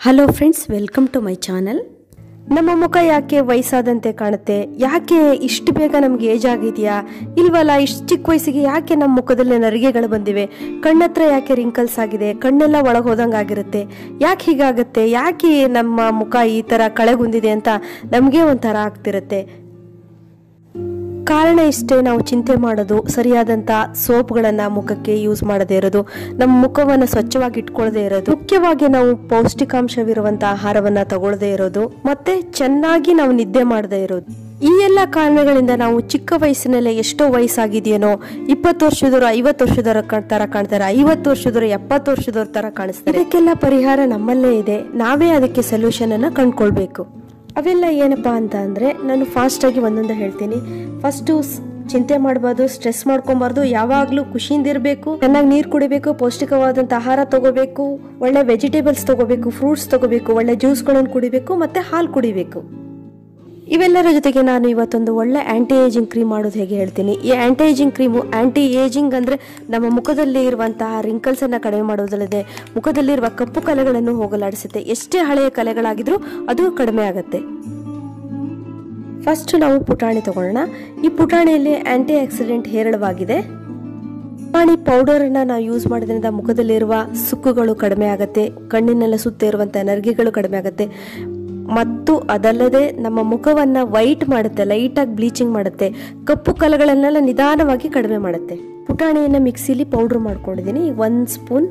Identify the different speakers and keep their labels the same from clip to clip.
Speaker 1: Hello friends welcome to my channel ನಮ್ಮ ಮುಖ ಯಾಕೆ ವಯಸ್ಸಾದಂತೆ ಕಾಣುತ್ತೆ? ಯಾಕೆ ಇಷ್ಟು ಬೇಗ ನಮ್ಗೆ ಏಜ್ ಆಗಿದೆಯಾ? ಇಲ್ವಲ್ಲ, ಇಷ್ಟು ಚಿಕ್ಕ ವಯಸ್ಸಿಗೆ ಯಾಕೆ ನಮ್ಮ ಮುಖದಲ್ಲಿ ನರಿಗೆಗಳು ಬಂದಿವೆ? ಕಣ್ಣತ್ರ ಯಾಕೆ ರಿಂಕಲ್ಸ್ ಆಗಿದೆ? ಕಣ್ಣೆಲ್ಲ ಒಳಗೆ ಆಗಿರುತ್ತೆ. ಯಾಕೆ ಹೀಗಾಗುತ್ತೆ? ಯಾಕೆ ನಮ್ಮ ಮುಖ ಈ ಥರ ಕಳೆಗುಂದಿದೆ ಅಂತ ನಮಗೆ ಒಂಥರ ಆಗ್ತಿರುತ್ತೆ. ಕಾರಣ ಇಷ್ಟೇ ನಾವು ಚಿಂತೆ ಮಾಡೋದು ಸರಿಯಾದಂಥ ಸೋಪ್ಗಳನ್ನು ಮುಖಕ್ಕೆ ಯೂಸ್ ಮಾಡದೇ ಇರೋದು, ನಮ್ಮ ಮುಖವನ್ನು ಸ್ವಚ್ಛವಾಗಿ ಇಟ್ಕೊಳ್ಳದೇ ಇರೋದು, ಮುಖ್ಯವಾಗಿ ನಾವು ಪೌಷ್ಟಿಕಾಂಶವಿರುವಂಥ ಆಹಾರವನ್ನು ತಗೊಳ್ಳದೇ ಇರೋದು, ಮತ್ತೆ ಚೆನ್ನಾಗಿ ನಾವು ನಿದ್ದೆ ಮಾಡದೇ ಇರೋದು. ಈ ಎಲ್ಲ ಕಾರಣಗಳಿಂದ ನಾವು ಚಿಕ್ಕ ವಯಸ್ಸಿನಲ್ಲೇ ಎಷ್ಟೋ ವಯಸ್ಸಾಗಿದೆಯೇನೋ, ಇಪ್ಪತ್ತು ವರ್ಷದವರು, ಐವತ್ತು ವರ್ಷದವರ ತರ ಕಾಣ್ತಾರೆ, ಐವತ್ತು ವರ್ಷದವರು, ಎಪ್ಪತ್ತು ವರ್ಷದವ್ರ ತರ ಕಾಣಿಸ್ತಾರೆ. ಇದಕ್ಕೆಲ್ಲ ಪರಿಹಾರ ನಮ್ಮಲ್ಲೇ ಇದೆ. ನಾವೇ ಅದಕ್ಕೆ ಸೊಲ್ಯೂಷನ್ ಅನ್ನ ಕಂಡ್ಕೊಳ್ಬೇಕು. ಅವೆಲ್ಲ ಏನಪ್ಪ ಅಂತ ಅಂದರೆ ನಾನು ಫಾಸ್ಟಾಗಿ ಒಂದೊಂದು ಹೇಳ್ತೀನಿ. ಫಸ್ಟು ಚಿಂತೆ ಮಾಡಬಾರ್ದು ಸ್ಟ್ರೆಸ್ ಮಾಡ್ಕೊಬಾರ್ದು, ಯಾವಾಗಲೂ ಖುಷಿಯಿಂದ ಇರಬೇಕು, ಚೆನ್ನಾಗಿ ನೀರು ಕುಡಿಬೇಕು ಪೌಷ್ಟಿಕವಾದಂಥ ಆಹಾರ ತಗೋಬೇಕು, ಒಳ್ಳೆ ವೆಜಿಟೇಬಲ್ಸ್ ತಗೋಬೇಕು ಫ್ರೂಟ್ಸ್ ತಗೋಬೇಕು, ಒಳ್ಳೆ ಜ್ಯೂಸ್ಗಳನ್ನು ಕುಡಿಬೇಕು, ಮತ್ತು ಹಾಲು ಕುಡಿಬೇಕು. ಇವೆಲ್ಲರ ಜೊತೆಗೆ ನಾನು ಇವತ್ತೊಂದು ಒಳ್ಳೆ ಆಂಟಿ ಏಜಿಂಗ್ ಕ್ರೀಮ್ ಮಾಡೋದು ಹೇಗೆ ಹೇಳ್ತೀನಿ? ಈ anti ageing cream anti ageing ಅಂದರೆ ನಮ್ಮ ಮುಖದಲ್ಲಿ ಇರುವಂತಹ ರಿಂಕಲ್ಸನ್ನು ಕಡಿಮೆ ಮಾಡೋದಲ್ಲದೆ ಮುಖದಲ್ಲಿರುವ ಕಪ್ಪು ಕಲೆಗಳನ್ನು ಹೋಗಲಾಡಿಸುತ್ತೆ. ಎಷ್ಟೇ ಹಳೆಯ ಕಲೆಗಳಾಗಿದ್ರೂ ಅದು ಕಡಿಮೆ ಆಗುತ್ತೆ. ಫಸ್ಟ್ ನಾವು ಪುಟಾಣಿ ತಗೊಳ್ಳೋಣ. ಈ ಪುಟಾಣಿಯಲ್ಲಿ ಆಂಟಿ ಆಕ್ಸಿಡೆಂಟ್ ಹೇರಳವಾಗಿದೆ. ಪುಟಾಣಿ ಪೌಡರನ್ನು ನಾವು ಯೂಸ್ ಮಾಡೋದ್ರಿಂದ ಮುಖದಲ್ಲಿರುವ ಸುಕ್ಕುಗಳು ಕಡಿಮೆ ಆಗುತ್ತೆ. ಕಣ್ಣಿನೆಲ್ಲ ಸುತ್ತ ಇರುವಂಥ ನರ್ಗಿಗಳು ಕಡಿಮೆ ಆಗುತ್ತೆ. ಮತ್ತು ಅದಲ್ಲದೆ ನಮ್ಮ ಮುಖವನ್ನು ವೈಟ್ ಮಾಡುತ್ತೆ ಲೈಟಾಗಿ ಬ್ಲೀಚಿಂಗ್ ಮಾಡುತ್ತೆ, ಕಪ್ಪು ಕಲಗಳನ್ನೆಲ್ಲ ನಿಧಾನವಾಗಿ ಕಡಿಮೆ ಮಾಡುತ್ತೆ. ಪುಟಾಣಿಯನ್ನು ಮಿಕ್ಸಿಲಿ ಪೌಡ್ರ್ ಮಾಡ್ಕೊಂಡಿದ್ದೀನಿ. ಒಂದು ಸ್ಪೂನ್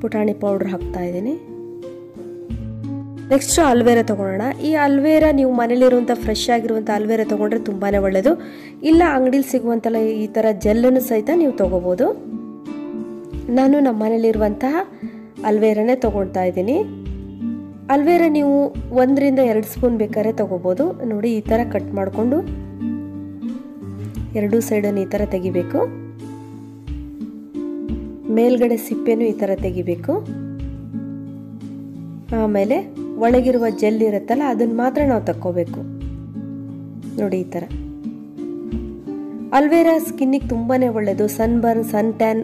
Speaker 1: ಪುಟಾಣಿ ಪೌಡ್ರ್ ಹಾಕ್ತಾ ಇದ್ದೀನಿ. ನೆಕ್ಸ್ಟ್ ಅಲ್ವೇರಾ ತೊಗೊಳ್ಳೋಣ. ಈ ಅಲ್ವೇರಾ ನೀವು ಮನೇಲಿರುವಂಥ ಫ್ರೆಶ್ ಆಗಿರುವಂಥ ಅಲ್ವೇರಾ ತೊಗೊಂಡ್ರೆ ತುಂಬಾ ಒಳ್ಳೆಯದು ಇಲ್ಲ ಅಂಗಡಿಲಿ ಸಿಗುವಂಥಲ್ಲ ಈ ಥರ ಜೆಲ್ಲನ್ನು ಸಹಿತ ನೀವು ತೊಗೋಬೋದು. ನಾನು ನಮ್ಮ ಮನೇಲಿರುವಂತಹ ಅಲ್ವೇರಾನೇ ತೊಗೊಳ್ತಾ ಇದ್ದೀನಿ. ಅಲ್ವೇರಾ ನೀವು ಒಂದರಿಂದ ಎರಡು ಸ್ಪೂನ್ ಬೇಕಾದ್ರೆ ತಗೋಬೋದು. ನೋಡಿ, ಈ ಥರ ಕಟ್ ಮಾಡಿಕೊಂಡು ಎರಡೂ ಸೈಡನ್ನು ಈ ಥರ ತೆಗಿಬೇಕು. ಮೇಲ್ಗಡೆ ಸಿಪ್ಪೆನೂ ಈ ಥರ ತೆಗಿಬೇಕು. ಆಮೇಲೆ ಒಳಗಿರುವ ಜೆಲ್ ಇರುತ್ತಲ್ಲ, ಅದನ್ನು ಮಾತ್ರ ನಾವು ತಕ್ಕೋಬೇಕು. ನೋಡಿ, ಈ ಥರ ಅಲ್ವೇರಾ ಸ್ಕಿನ್ನಿಗೆ ತುಂಬಾ ಒಳ್ಳೆಯದು ಸನ್ ಬರ್ನ್ ಸನ್ ಟ್ಯಾನ್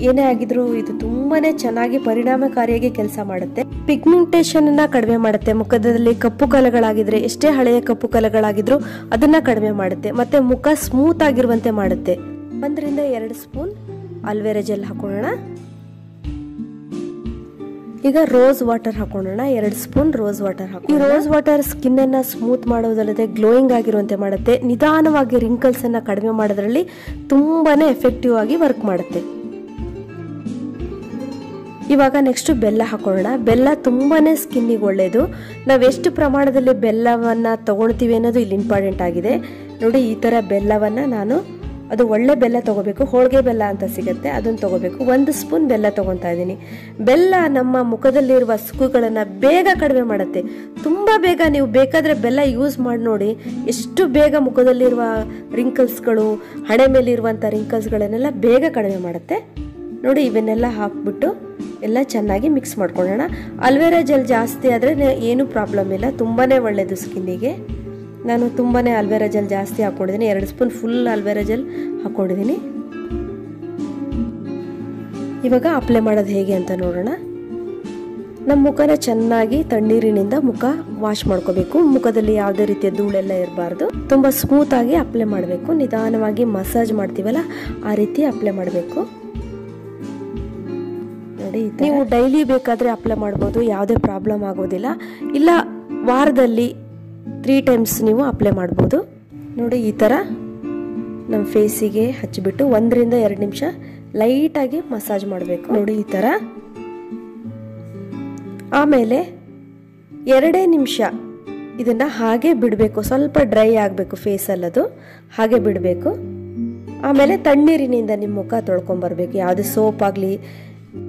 Speaker 1: ಏನೇ ಆಗಿದ್ರು ಇದು ತುಂಬಾನೇ ಚೆನ್ನಾಗಿ ಪರಿಣಾಮಕಾರಿಯಾಗಿ ಕೆಲಸ ಮಾಡುತ್ತೆ. ಪಿಗ್ಮೆಂಟೇಷನ್ ಅನ್ನ ಕಡಿಮೆ ಮಾಡುತ್ತೆ. ಮುಖದಲ್ಲಿ ಕಪ್ಪು ಕಲೆಗಳಾಗಿದ್ರೆ, ಎಷ್ಟೇ ಹಳೆಯ ಕಪ್ಪು ಕಲೆಗಳಾಗಿದ್ರು ಅದನ್ನ ಕಡಿಮೆ ಮಾಡುತ್ತೆ. ಮತ್ತೆ ಮುಖ ಸ್ಮೂತ್ ಆಗಿರುವಂತೆ ಮಾಡುತ್ತೆ. ಒಂದರಿಂದ ಎರಡು ಸ್ಪೂನ್ ಅಲ್ವೇರಾ ಜೆಲ್ ಹಾಕೊಳ್ಳೋಣ ಈಗ ರೋಸ್ ವಾಟರ್ ಹಾಕೊಳ್ಳೋಣ ಎರಡು ಸ್ಪೂನ್ ರೋಸ್ ವಾಟರ್ ಹಾಕಿ ಈ ರೋಸ್ ವಾಟರ್ ಸ್ಕಿನ್ ಅನ್ನ ಸ್ಮೂತ್ ಮಾಡೋದಲ್ಲದೆ ಗ್ಲೋಯಿಂಗ್ ಆಗಿರುವಂತೆ ಮಾಡುತ್ತೆ. ನಿಧಾನವಾಗಿ ರಿಂಕಲ್ಸ್ ಅನ್ನ ಕಡಿಮೆ ಮಾಡೋದ್ರಲ್ಲಿ ತುಂಬಾನೇ ಎಫೆಕ್ಟಿವ್ ಆಗಿ ವರ್ಕ್ ಮಾಡುತ್ತೆ. ಇವಾಗ ನೆಕ್ಸ್ಟ್ ಬೆಲ್ಲ ಹಾಕೊಳ್ಳೋಣ. ಬೆಲ್ಲ ತುಂಬಾ ಸ್ಕಿನ್ನಿಗೆ ಒಳ್ಳೆಯದು ನಾವು ಎಷ್ಟು ಪ್ರಮಾಣದಲ್ಲಿ ಬೆಲ್ಲವನ್ನು ತೊಗೊಳ್ತೀವಿ ಅನ್ನೋದು ಇಲ್ಲಿ ಇಂಪಾರ್ಟೆಂಟ್ ಆಗಿದೆ. ನೋಡಿ, ಈ ಥರ ಬೆಲ್ಲವನ್ನು ನಾನು, ಅದು ಒಳ್ಳೆ ಬೆಲ್ಲ ತೊಗೋಬೇಕು. ಹೋಳಿಗೆ ಬೆಲ್ಲ ಅಂತ ಸಿಗುತ್ತೆ, ಅದನ್ನು ತೊಗೋಬೇಕು. ಒಂದು ಸ್ಪೂನ್ ಬೆಲ್ಲ ತೊಗೊತಾ ಇದ್ದೀನಿ. ಬೆಲ್ಲ ನಮ್ಮ ಮುಖದಲ್ಲಿರುವ ಸುಕ್ಕುಗಳನ್ನು ಬೇಗ ಕಡಿಮೆ ಮಾಡುತ್ತೆ. ತುಂಬ ಬೇಗ ನೀವು ಬೇಕಾದರೆ ಬೆಲ್ಲ ಯೂಸ್ ಮಾಡಿ ನೋಡಿ. ಎಷ್ಟು ಬೇಗ ಮುಖದಲ್ಲಿರುವ ರಿಂಕಲ್ಸ್ಗಳು ಹಣೆ ಮೇಲಿರುವಂಥ ರಿಂಕಲ್ಸ್ಗಳನ್ನೆಲ್ಲ ಬೇಗ ಕಡಿಮೆ ಮಾಡುತ್ತೆ. ನೋಡಿ ಇವನ್ನೆಲ್ಲ ಹಾಕ್ಬಿಟ್ಟು ಎಲ್ಲ ಚೆನ್ನಾಗಿ ಮಿಕ್ಸ್ ಮಾಡ್ಕೊಳ್ಳೋಣ. ಅಲ್ವೇರಾ ಜೆಲ್ ಜಾಸ್ತಿ ಆದರೆ ಏನು ಪ್ರಾಬ್ಲಮ್ ಇಲ್ಲ. ತುಂಬಾ ಒಳ್ಳೆಯದು ಸ್ಕಿನ್ನಿಗೆ ನಾನು ತುಂಬಾ ಅಲ್ವೇರಾ ಜೆಲ್ ಜಾಸ್ತಿ ಹಾಕ್ಕೊಂಡಿದ್ದೀನಿ. ಎರಡು ಸ್ಪೂನ್ ಫುಲ್ ಅಲ್ವೇರಾ ಜೆಲ್ ಹಾಕ್ಕೊಂಡಿದ್ದೀನಿ. ಇವಾಗ ಅಪ್ಲೈ ಮಾಡೋದು ಹೇಗೆ ಅಂತ ನೋಡೋಣ. ನಮ್ಮ ಮುಖನ ಚೆನ್ನಾಗಿ ತಣ್ಣೀರಿನಿಂದ ಮುಖ ವಾಶ್ ಮಾಡ್ಕೋಬೇಕು. ಮುಖದಲ್ಲಿ ಯಾವುದೇ ರೀತಿಯ ಧೂಳೆಲ್ಲ ಇರಬಾರ್ದು. ತುಂಬ ಸ್ಮೂತಾಗಿ ಅಪ್ಲೈ ಮಾಡಬೇಕು. ನಿಧಾನವಾಗಿ ಮಸಾಜ್ ಮಾಡ್ತೀವಲ್ಲ, ಆ ರೀತಿ ಅಪ್ಲೈ ಮಾಡಬೇಕು. ನೀವು ಡೈಲಿ ಬೇಕಾದರೆ ಅಪ್ಲೈ ಮಾಡ್ಬೋದು, ಯಾವುದೇ ಪ್ರಾಬ್ಲಮ್ ಆಗೋದಿಲ್ಲ. ಇಲ್ಲ, ವಾರದಲ್ಲಿ ತ್ರೀ ಟೈಮ್ಸ್ ನೀವು ಅಪ್ಲೈ ಮಾಡ್ಬೋದು. ನೋಡಿ, ಈ ಥರ ನಮ್ಮ ಫೇಸಿಗೆ ಹಚ್ಚಿಬಿಟ್ಟು ಒಂದರಿಂದ ಎರಡು ನಿಮಿಷ ಲೈಟಾಗಿ ಮಸಾಜ್ ಮಾಡಬೇಕು. ನೋಡಿ, ಈ ಥರ ಆಮೇಲೆ ಎರಡೇ ನಿಮಿಷ ಇದನ್ನು ಹಾಗೆ ಬಿಡಬೇಕು. ಸ್ವಲ್ಪ ಡ್ರೈ ಆಗಬೇಕು ಫೇಸಲ್ಲದು ಹಾಗೆ ಬಿಡಬೇಕು. ಆಮೇಲೆ ತಣ್ಣೀರಿನಿಂದ ನಿಮ್ಮ ಮುಖ ತೊಳ್ಕೊಂಬರ್ಬೇಕು. ಯಾವುದೇ ಸೋಪ್ ಆಗಲಿ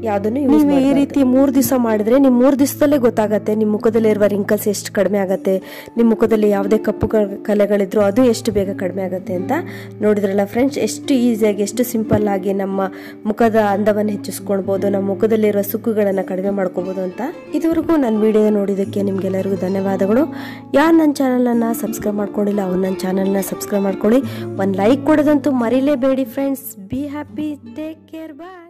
Speaker 1: ಯಾವುದನ್ನು ನೀವು ಈ ರೀತಿ ಮೂರು ದಿವಸ ಮಾಡಿದ್ರೆ ನಿಮ್ಮ ಮೂರು ದಿವಸದಲ್ಲೇ ಗೊತ್ತಾಗತ್ತೆ. ನಿಮ್ಮ ಮುಖದಲ್ಲಿರುವ ರಿಂಕಲ್ಸ್ ಎಷ್ಟು ಕಡಿಮೆ ಆಗುತ್ತೆ ನಿಮ್ಮ ಮುಖದಲ್ಲಿ ಯಾವುದೇ ಕಪ್ಪು ಕಲೆಗಳಿದ್ರು ಅದು ಎಷ್ಟು ಬೇಗ ಕಡಿಮೆ ಆಗುತ್ತೆ ಅಂತ ನೋಡಿದ್ರಲ್ಲ ಫ್ರೆಂಡ್ಸ್ ಎಷ್ಟು ಈಸಿಯಾಗಿ ಎಷ್ಟು ಸಿಂಪಲ್ ಆಗಿ ನಮ್ಮ ಮುಖದ ಅಂದವನ್ನು ಹೆಚ್ಚಿಸ್ಕೊಳ್ಬೋದು ನಮ್ಮ ಮುಖದಲ್ಲಿರುವ ಸುಕ್ಕುಗಳನ್ನು ಕಡಿಮೆ ಮಾಡ್ಕೋಬಹುದು ಅಂತ ಇದುವರೆಗೂ ನನ್ನ ವಿಡಿಯೋ ನೋಡಿದ್ದಕ್ಕೆ ನಿಮಗೆಲ್ಲರಿಗೂ ಧನ್ಯವಾದಗಳು. ಯಾರು ನನ್ನ ಚಾನಲನ್ನು ಸಬ್ಸ್ಕ್ರೈಬ್ ಮಾಡ್ಕೊಂಡಿಲ್ಲ ಅವ್ರು ನನ್ನ ಚಾನಲ್ನ ಸಬ್ಸ್ಕ್ರೈಬ್ ಮಾಡ್ಕೊಳ್ಳಿ. ಒಂದು ಲೈಕ್ ಕೊಡೋದಂತೂ ಮರಿಲೇಬೇಡಿ friends be happy take care bye